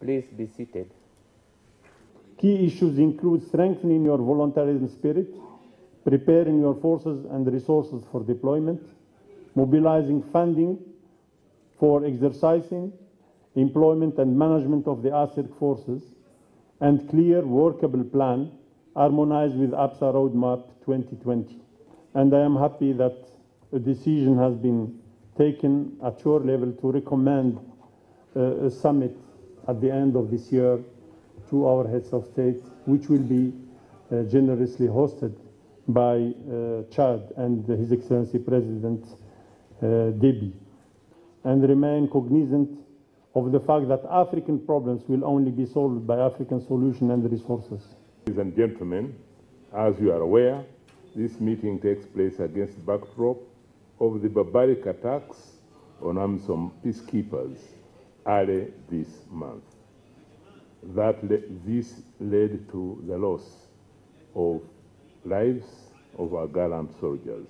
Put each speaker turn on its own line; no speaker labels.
Please be seated.
Key issues include strengthening your voluntarism spirit, preparing your forces and resources for deployment, mobilizing funding for exercising, employment and management of the ACIRC forces, and clear workable plan harmonized with APSA Roadmap 2020. And I am happy that a decision has been taken at your level to recommend uh, a summit at the end of this year to our heads of state, which will be uh, generously hosted by uh, Chad and His Excellency President uh, Deby, and remain cognizant of the fact that African problems will only be solved by African solution and resources.
Ladies and gentlemen, as you are aware, this meeting takes place against the backdrop of the barbaric attacks on AMISOM peacekeepers early this month. That le this led to the loss of lives of our gallant soldiers.